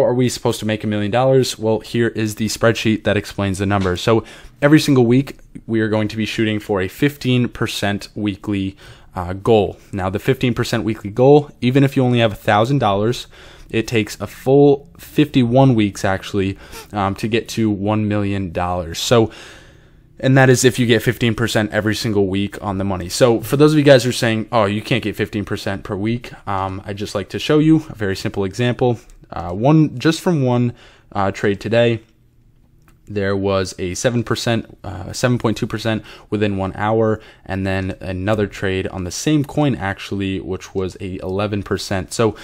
are we supposed to make a million dollars? Well, here is the spreadsheet that explains the numbers. So every single week, we are going to be shooting for a 15% weekly uh, goal. Now, the 15% weekly goal, even if you only have $1,000, it takes a full 51 weeks actually um, to get to $1 million. So, and that is if you get 15% every single week on the money. So, for those of you guys who are saying, oh, you can't get 15% per week, um, I'd just like to show you a very simple example. Uh, one just from one uh, trade today, there was a 7%, uh, 7.2% within one hour, and then another trade on the same coin actually, which was a 11%. So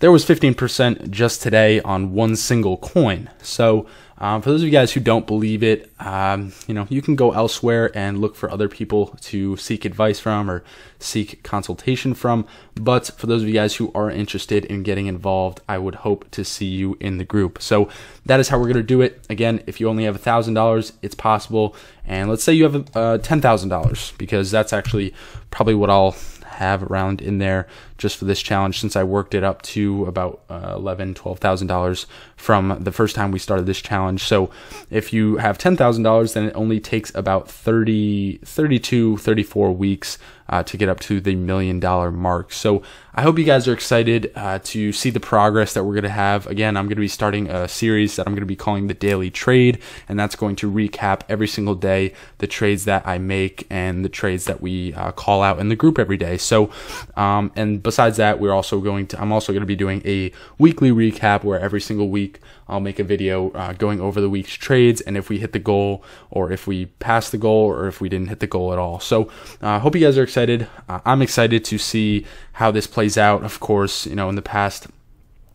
there was 15% just today on one single coin. So um, for those of you guys who don't believe it, um, you know, you can go elsewhere and look for other people to seek advice from or seek consultation from. But for those of you guys who are interested in getting involved, I would hope to see you in the group. So that is how we're going to do it. Again, if you only have $1,000, it's possible. And let's say you have uh, $10,000 because that's actually probably what I'll have around in there just for this challenge since I worked it up to about uh, eleven, twelve thousand dollars from the first time we started this challenge. So if you have ten thousand dollars, then it only takes about 30, 32, 34 weeks uh, to get up to the million dollar mark. So I hope you guys are excited uh, to see the progress that we're going to have. Again, I'm going to be starting a series that I'm going to be calling the Daily Trade, and that's going to recap every single day the trades that I make and the trades that we uh, call out in the group every day. So, um, and besides that, we're also going to, I'm also going to be doing a weekly recap where every single week I'll make a video uh, going over the week's trades and if we hit the goal or if we pass the goal or if we didn't hit the goal at all. So I uh, hope you guys are excited. Uh, I'm excited to see how this plays out. Of course, you know, in the past,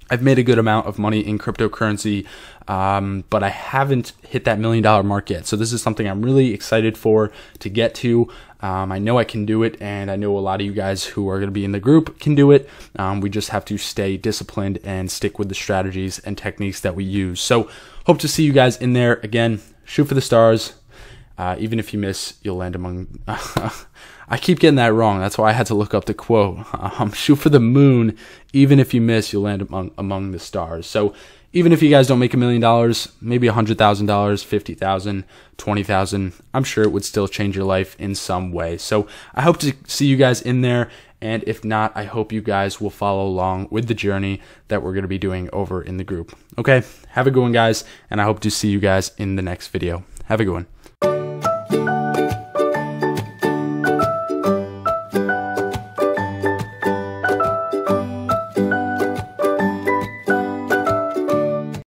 I've made a good amount of money in cryptocurrency, um, but I haven't hit that million dollar mark yet. So this is something I'm really excited for to get to. Um, I know I can do it, and I know a lot of you guys who are going to be in the group can do it. Um, we just have to stay disciplined and stick with the strategies and techniques that we use. So hope to see you guys in there. Again, shoot for the stars. Uh, even if you miss, you'll land among. I keep getting that wrong. That's why I had to look up the quote. Um, shoot for the moon. Even if you miss, you'll land among among the stars. So even if you guys don't make a million dollars, maybe a hundred thousand dollars, fifty thousand, twenty thousand, I'm sure it would still change your life in some way. So I hope to see you guys in there. And if not, I hope you guys will follow along with the journey that we're going to be doing over in the group. Okay, have a good one, guys, and I hope to see you guys in the next video. Have a good one.